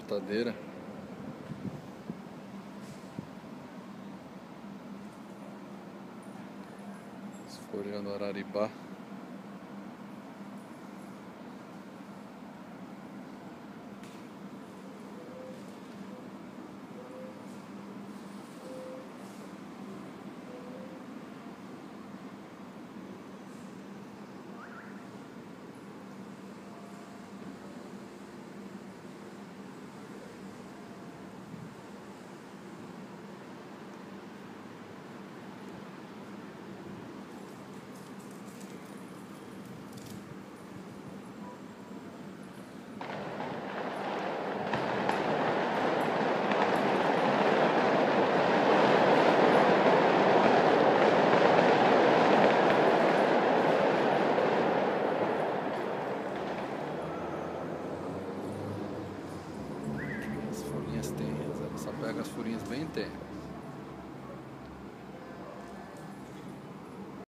cortadeira. Esfolhando Araribá. Pega as folhinhas bem tênues.